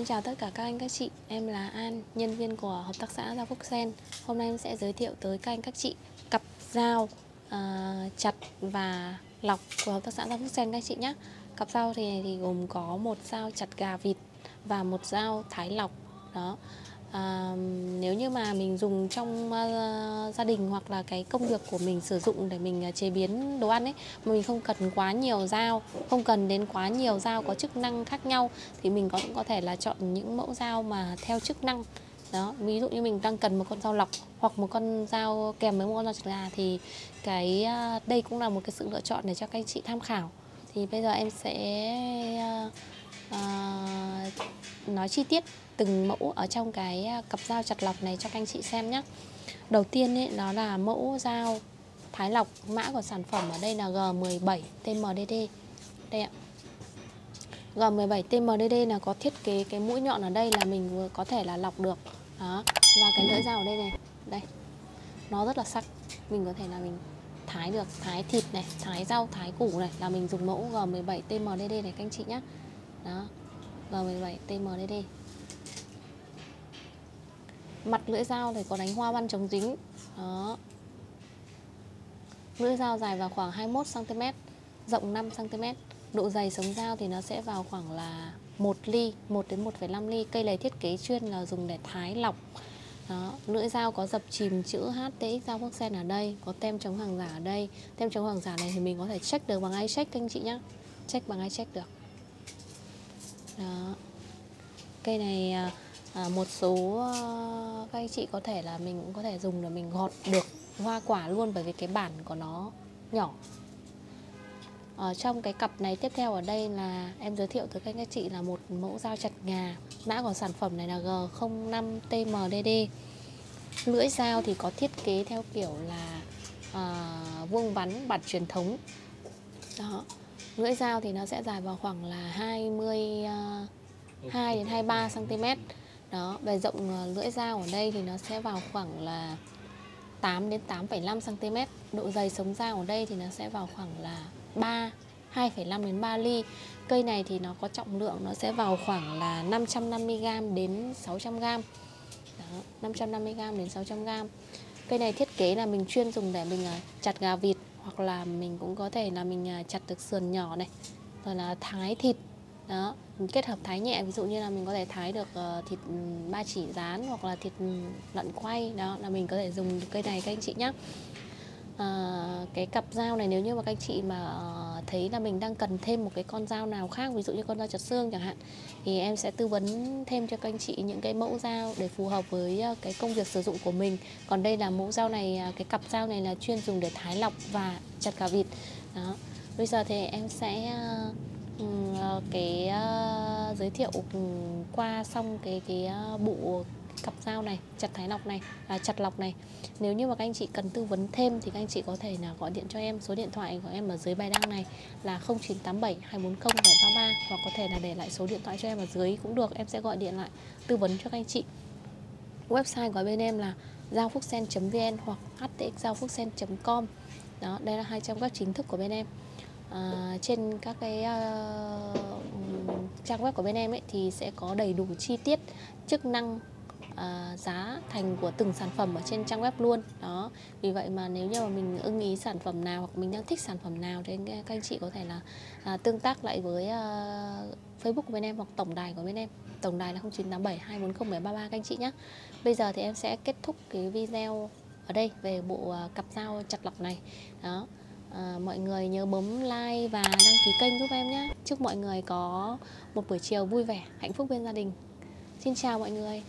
Em chào tất cả các anh các chị. Em là An, nhân viên của Hợp tác xã Giao Phúc Sen. Hôm nay em sẽ giới thiệu tới các anh các chị Cặp dao uh, chặt và lọc của Hợp tác xã Giao Phúc Sen các chị nhé Cặp dao thì, thì gồm có một dao chặt gà vịt Và một dao thái lọc. Đó à, nếu như mà mình dùng trong uh, gia đình hoặc là cái công việc của mình sử dụng để mình uh, chế biến đồ ăn ấy mà mình không cần quá nhiều dao không cần đến quá nhiều dao có chức năng khác nhau thì mình có cũng có thể là chọn những mẫu dao mà theo chức năng. Đó ví dụ như mình đang cần một con dao lọc hoặc một con dao kèm với một con dao chặt gà thì cái uh, đây cũng là một cái sự lựa chọn để cho các anh chị tham khảo. Thì bây giờ em sẽ uh, uh, nói chi tiết từng mẫu ở trong cái à, cặp dao chặt lọc này cho các anh chị xem nhé Đầu tiên ấy, đó là mẫu dao thái lọc Mã của sản phẩm ở đây là G17 TMDD Đây ạ. G17 TMDD là có thiết kế cái mũi nhọn ở đây là mình vừa có thể là lọc được. Đó Và cái lưỡi dao ở đây này. Đây Nó rất là sắc. Mình có thể là mình thái được Thái thịt này, thái rau, thái củ này Là mình dùng mẫu G17 TMDD này các anh chị nhé đó. G17 TMDD mặt lưỡi dao thì có đánh hoa văn chống dính. Đó. Lưỡi dao dài vào khoảng 21 cm rộng 5 cm độ dày sống dao thì nó sẽ vào khoảng là 1 ly 1 đến 1,5 ly. Cây này thiết kế chuyên là dùng để thái lọc. Đó, lưỡi dao có dập chìm chữ HTX dao quốc sen ở đây có tem chống hàng giả ở đây. Tem chống hàng giả này thì mình có thể check được bằng iCheck các anh chị nhé check bằng iCheck được đó. Cây này à, à một số ờ, các anh chị có thể là mình cũng có thể dùng để mình gọt được hoa quả luôn bởi vì cái bản của nó nhỏ. Ở trong cái cặp này tiếp theo ở đây là em giới thiệu tới các anh chị là một mẫu dao chặt ngà. Mã của sản phẩm này là G05TMDD lưỡi dao thì có thiết kế theo kiểu là à, vuông vắn bản truyền thống. Đó lưỡi dao thì nó sẽ dài vào khoảng là 20 uh, 2 đến 23 cm đó về rộng ờ, lưỡi dao ở đây thì nó sẽ vào khoảng là 8 đến 8,5 cm độ dày sống dao ở đây thì nó sẽ vào khoảng là 3 2,5 đến 3 ly. Cây này thì nó có trọng lượng nó sẽ vào khoảng là 550g đến 600g Đó, 550g đến 600g cây này thiết kế là mình chuyên dùng để mình ờ, chặt gà vịt hoặc là mình cũng có thể là mình à, chặt được sườn nhỏ này rồi là thái thịt. Đó kết hợp thái nhẹ ví dụ như là mình có thể thái được ờ, thịt ừ, ba chỉ rán hoặc là thịt ừ, lợn quay. Đó là mình có thể dùng cây này các anh chị nhé à, ờ, cái cặp dao này nếu như mà các anh chị mà ờ, thấy là mình đang cần thêm một cái con dao nào khác ví dụ như con dao chặt xương chẳng hạn thì em sẽ tư vấn thêm cho các anh chị những cái mẫu dao để phù hợp với ờ, cái công việc sử dụng của mình. Còn đây là mẫu dao này à, cái cặp dao này là chuyên dùng để thái lọc và chặt gà vịt. Đó. Bây giờ thì em sẽ uh, cái uh, giới thiệu qua xong cái cái uh, bộ cặp dao này chặt thái lọc này à, chặt lọc này. Nếu như mà các anh chị cần tư vấn thêm thì các anh chị có thể là gọi điện cho em. Số điện thoại của em ở dưới bài đăng này là 0987 240 733 hoặc có thể là để lại số điện thoại cho em ở dưới cũng được. Em sẽ gọi điện lại tư vấn cho các anh chị. Website của bên em là giao phúc sen vn hoặc htx giao phúc sen com. Đó đây là hai trang web chính thức của bên em. À, trên các cái uh, trang web của bên em ấy thì sẽ có đầy đủ chi tiết chức năng Ờ, giá thành của từng sản phẩm ở trên trang web luôn. Đó. Vì vậy mà nếu như mà mình ưng ý sản phẩm nào hoặc mình đang thích sản phẩm nào thì các anh chị có thể là à, tương tác lại với à, Facebook của bên em hoặc tổng đài của bên em. Tổng đài là 0987 240 733 các anh chị nhé bây giờ thì em sẽ kết thúc cái video ở đây về bộ ờ, cặp dao chặt lọc này. Đó. À, mọi người nhớ bấm like và đăng ký kênh giúp em nhé chúc mọi người có một buổi chiều vui vẻ hạnh phúc bên gia đình. Xin chào mọi người.